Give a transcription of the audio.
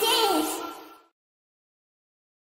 day.